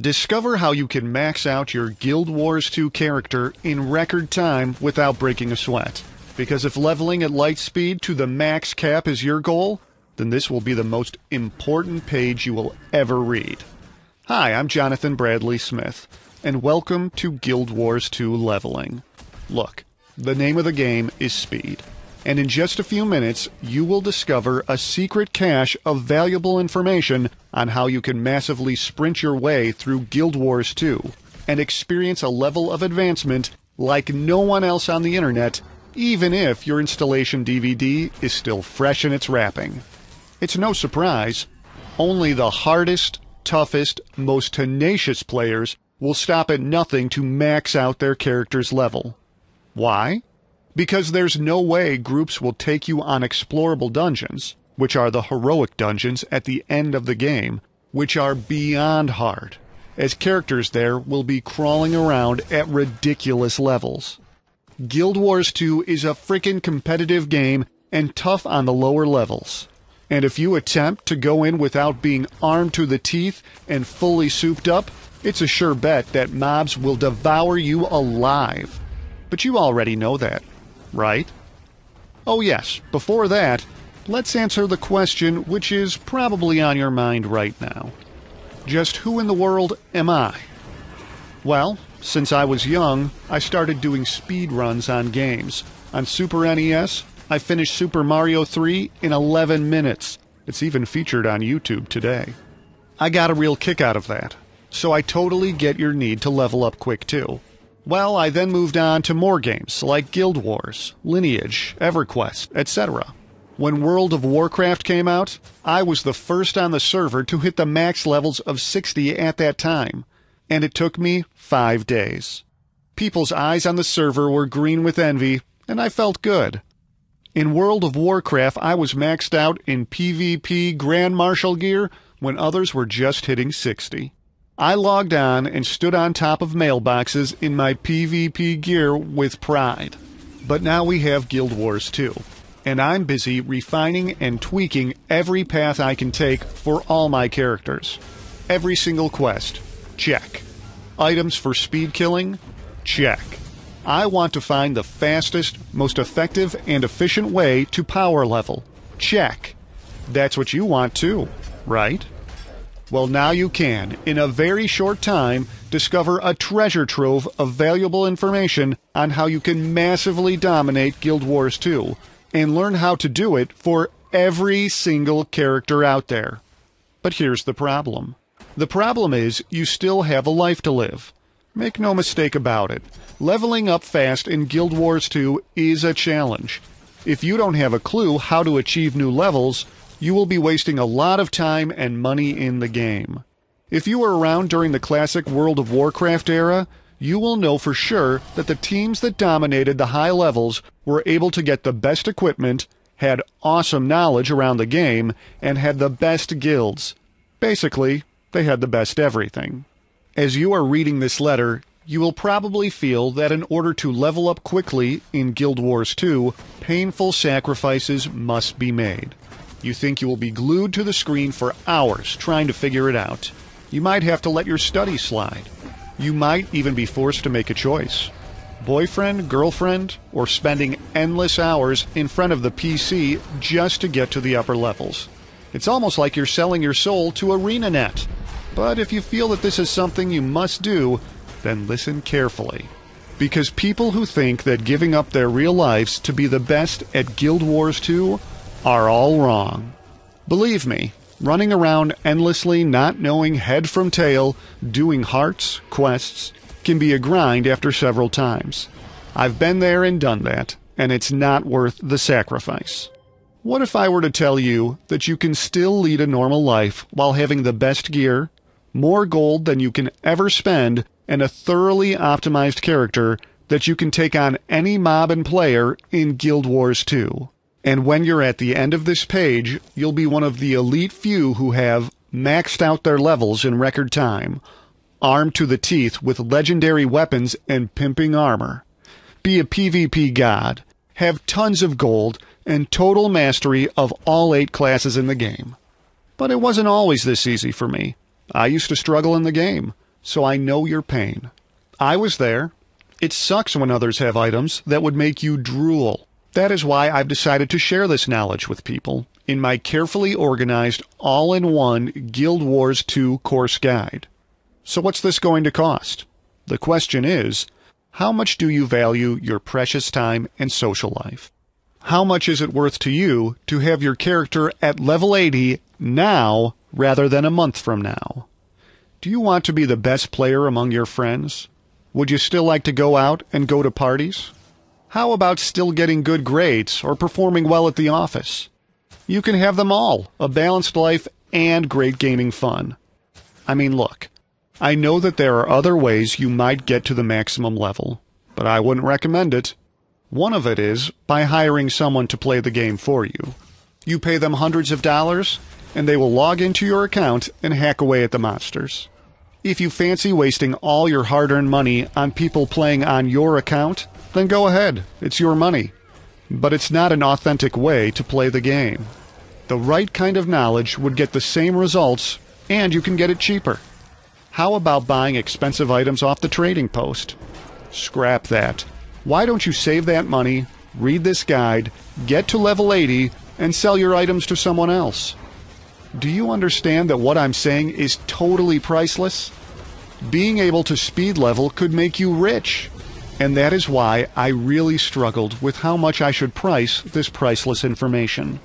Discover how you can max out your Guild Wars 2 character in record time without breaking a sweat. Because if leveling at light speed to the max cap is your goal, then this will be the most important page you will ever read. Hi, I'm Jonathan Bradley Smith, and welcome to Guild Wars 2 Leveling. Look, the name of the game is speed and in just a few minutes, you will discover a secret cache of valuable information on how you can massively sprint your way through Guild Wars 2 and experience a level of advancement like no one else on the internet, even if your installation DVD is still fresh in its wrapping. It's no surprise, only the hardest, toughest, most tenacious players will stop at nothing to max out their character's level. Why? Because there's no way groups will take you on explorable dungeons, which are the heroic dungeons at the end of the game, which are beyond hard, as characters there will be crawling around at ridiculous levels. Guild Wars 2 is a frickin' competitive game and tough on the lower levels. And if you attempt to go in without being armed to the teeth and fully souped up, it's a sure bet that mobs will devour you alive. But you already know that right? Oh, yes, before that, let's answer the question which is probably on your mind right now. Just who in the world am I? Well, since I was young, I started doing speed runs on games. On Super NES, I finished Super Mario 3 in 11 minutes. It's even featured on YouTube today. I got a real kick out of that, so I totally get your need to level up quick too. Well, I then moved on to more games like Guild Wars, Lineage, EverQuest, etc. When World of Warcraft came out, I was the first on the server to hit the max levels of 60 at that time, and it took me five days. People's eyes on the server were green with envy, and I felt good. In World of Warcraft, I was maxed out in PvP Grand Marshal gear when others were just hitting 60. I logged on and stood on top of mailboxes in my PvP gear with pride. But now we have Guild Wars 2, and I'm busy refining and tweaking every path I can take for all my characters. Every single quest, check. Items for speed killing, check. I want to find the fastest, most effective, and efficient way to power level, check. That's what you want too, right? Well, now you can, in a very short time, discover a treasure trove of valuable information on how you can massively dominate Guild Wars 2 and learn how to do it for every single character out there. But here's the problem. The problem is you still have a life to live. Make no mistake about it. Leveling up fast in Guild Wars 2 is a challenge. If you don't have a clue how to achieve new levels, you will be wasting a lot of time and money in the game. If you were around during the classic World of Warcraft era, you will know for sure that the teams that dominated the high levels were able to get the best equipment, had awesome knowledge around the game, and had the best guilds. Basically, they had the best everything. As you are reading this letter, you will probably feel that in order to level up quickly in Guild Wars 2, painful sacrifices must be made. You think you will be glued to the screen for hours trying to figure it out. You might have to let your study slide. You might even be forced to make a choice. Boyfriend, girlfriend, or spending endless hours in front of the PC just to get to the upper levels. It's almost like you're selling your soul to ArenaNet. But if you feel that this is something you must do, then listen carefully. Because people who think that giving up their real lives to be the best at Guild Wars 2 are all wrong. Believe me, running around endlessly not knowing head from tail, doing hearts, quests, can be a grind after several times. I've been there and done that, and it's not worth the sacrifice. What if I were to tell you that you can still lead a normal life while having the best gear, more gold than you can ever spend, and a thoroughly optimized character that you can take on any mob and player in Guild Wars 2? And when you're at the end of this page, you'll be one of the elite few who have maxed out their levels in record time, armed to the teeth with legendary weapons and pimping armor. Be a PvP god, have tons of gold, and total mastery of all eight classes in the game. But it wasn't always this easy for me. I used to struggle in the game. so I know your pain. I was there. It sucks when others have items that would make you drool. That is why I've decided to share this knowledge with people in my carefully organized, all in one Guild Wars 2 course guide. So, what's this going to cost? The question is how much do you value your precious time and social life? How much is it worth to you to have your character at level 80 now rather than a month from now? Do you want to be the best player among your friends? Would you still like to go out and go to parties? How about still getting good grades or performing well at the office? You can have them all a balanced life and great gaming fun. I mean, look, I know that there are other ways you might get to the maximum level, but I wouldn't recommend it. One of it is by hiring someone to play the game for you. You pay them hundreds of dollars, and they will log into your account and hack away at the monsters. If you fancy wasting all your hard earned money on people playing on your account, then go ahead. It's your money. But it's not an authentic way to play the game. The right kind of knowledge would get the same results, and you can get it cheaper. How about buying expensive items off the trading post? Scrap that. Why don't you save that money, read this guide, get to level 80, and sell your items to someone else? Do you understand that what I'm saying is totally priceless? Being able to speed level could make you rich. And that is why I really struggled with how much I should price this priceless information.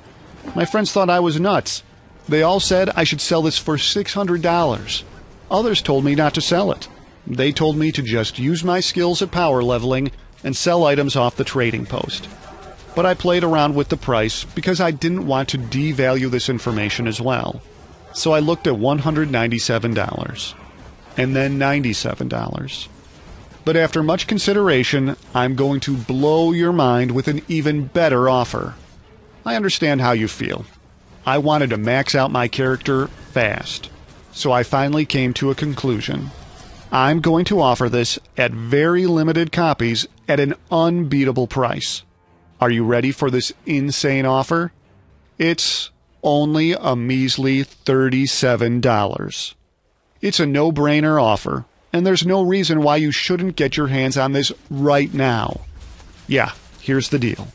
My friends thought I was nuts. They all said I should sell this for $600. Others told me not to sell it. They told me to just use my skills at power leveling and sell items off the trading post. But I played around with the price because I didn't want to devalue this information as well. So I looked at $197 and then $97. But after much consideration, I'm going to blow your mind with an even better offer. I understand how you feel. I wanted to max out my character fast. So I finally came to a conclusion. I'm going to offer this at very limited copies at an unbeatable price. Are you ready for this insane offer? It's only a measly $37. It's a no brainer offer, and there's no reason why you shouldn't get your hands on this right now. Yeah, here's the deal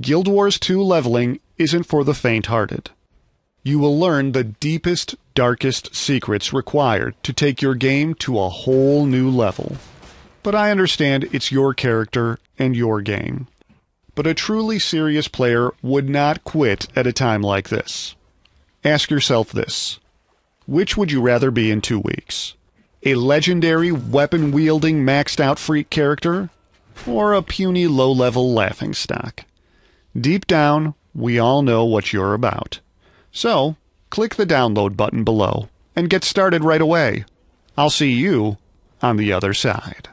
Guild Wars 2 leveling isn't for the faint hearted. You will learn the deepest, darkest secrets required to take your game to a whole new level. But I understand it's your character and your game. But a truly serious player would not quit at a time like this. Ask yourself this Which would you rather be in two weeks? A legendary weapon wielding maxed out freak character? Or a puny low level laughingstock? Deep down, we all know what you're about. So, click the download button below and get started right away. I'll see you on the other side.